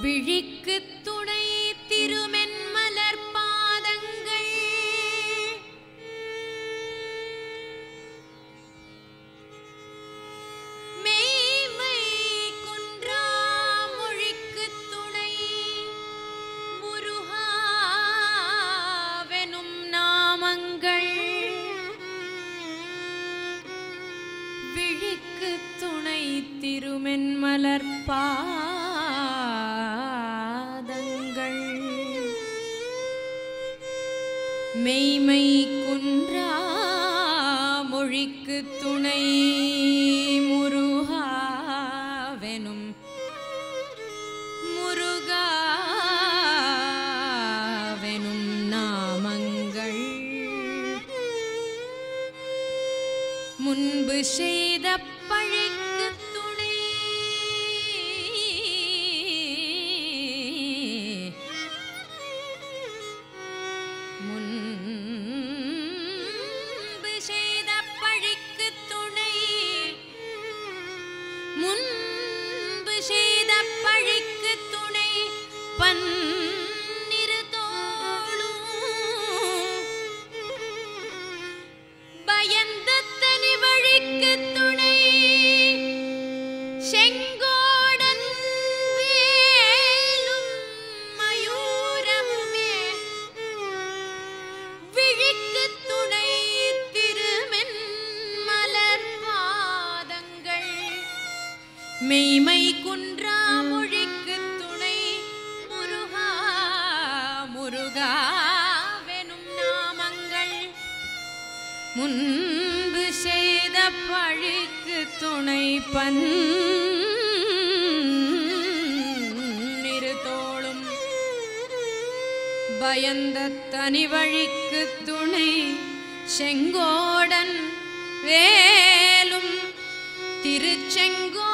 விழிக்கு துணை திருமென்மலர் பாதங்கள். மெய்மை குன்றா மொழிக்கு துணை முருகாவெனும் நாமங்கள். விழிக்கு துணை திருமென்மலர் பாதங்கள். முன்பு மெய்மை குன்றா மொழிக்கு துணை. முருகா முருகா வெனும் நாமங்கள். முன்பு செய்த பழிக்கு துணை பன் தோளும். பயந்த தனி வழிக்கு துணை செங்கோடன் வேலும். திருச்செங்கோ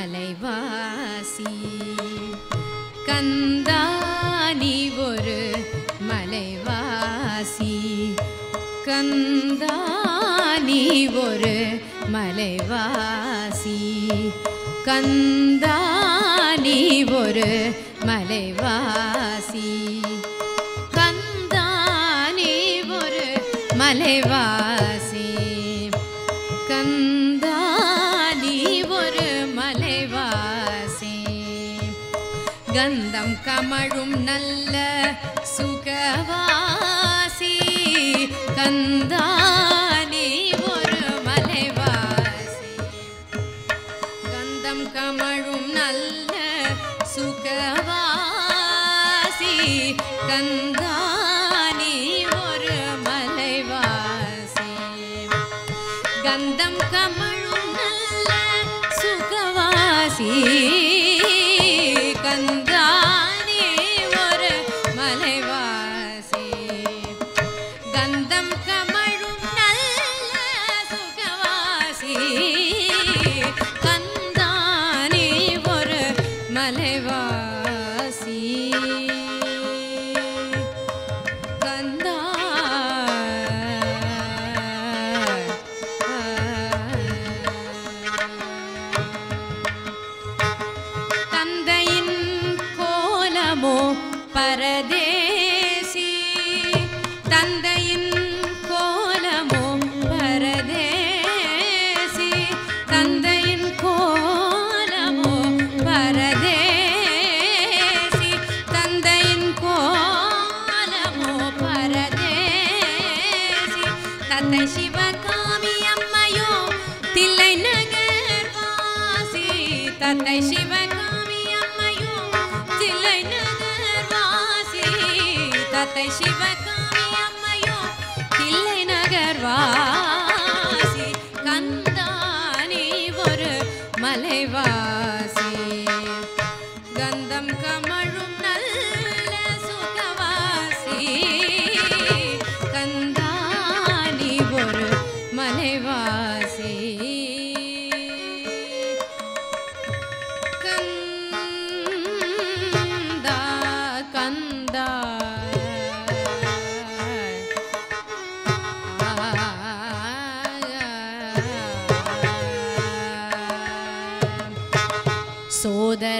மலைவாசி. கந்தானி ஒரு மலைவாசி. கந்தானி ஒரு மலைவாசி. கந்தானி ஒரு மலைவாசி. கந்தானி ஒரு மலைவாசி. கமழும் பரதேசி தந்தையின் கோலமோ பரதேசி தந்தையின் கோலமோ பரதேசி தந்தையின் கோலமோ பரதேசி தந்தை சிவகாமி அம்மையோ தில்லை நகர் வாசி தந்தை சிவகாமி தந்தை சிவகாமி அம்மையோ தில்லை நகர் வாசி கந்தானி ஒரு மலைவாசி. கந்தம் கமழும்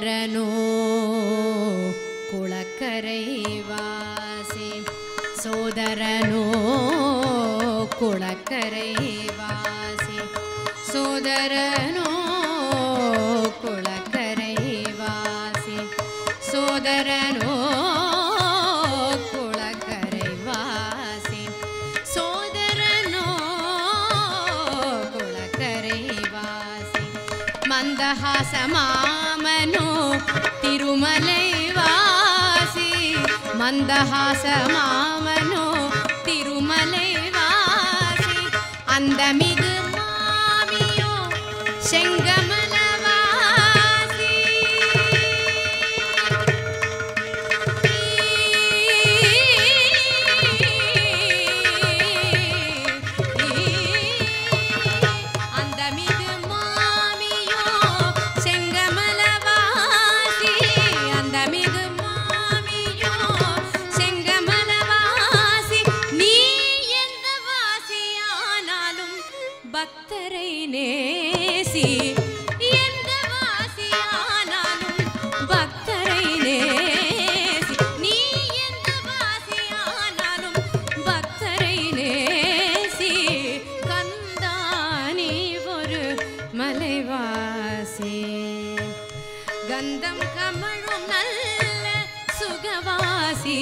சோதரனோ குளக்கரை வாசி சோதரனோ குளக்கரை வாசி சோதரனோ மாமனோ திருமலை வாசி மந்தஹாச மாமனோ திருமலை வாசி அந்த மிகு மாமியோ செங்க பேசி எந்த வாசியானாலும் பக்தரை நேசி. நீ எந்த வாசியானாலும் பக்தரை நேசி. கந்தானி ஒரு மலைவாசி. கந்தம் கமழும் நல்ல சுகவாசி.